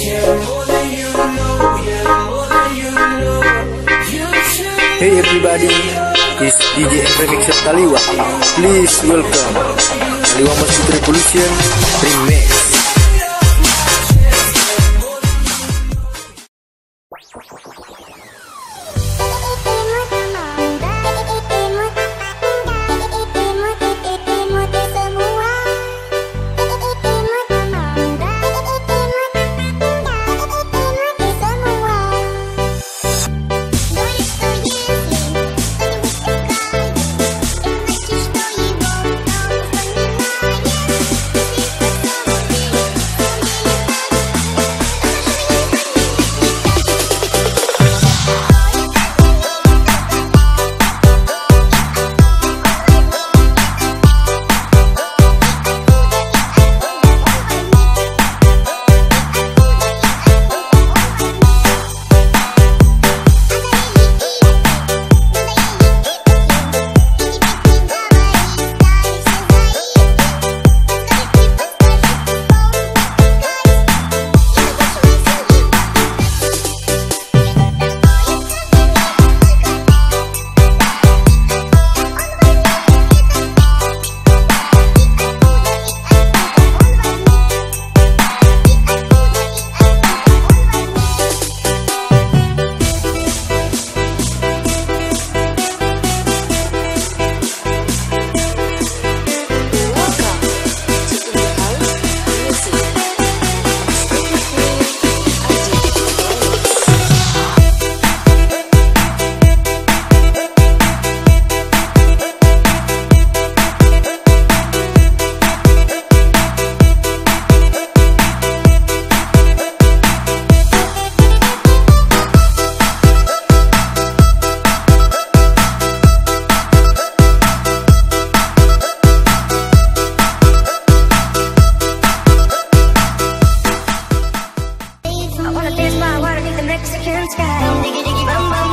Hey everybody, it's DJ Remixer Taliwa. Please welcome Taliwa Masjid Revolution Remix. Mexican sky. Diggy diggy bum bum.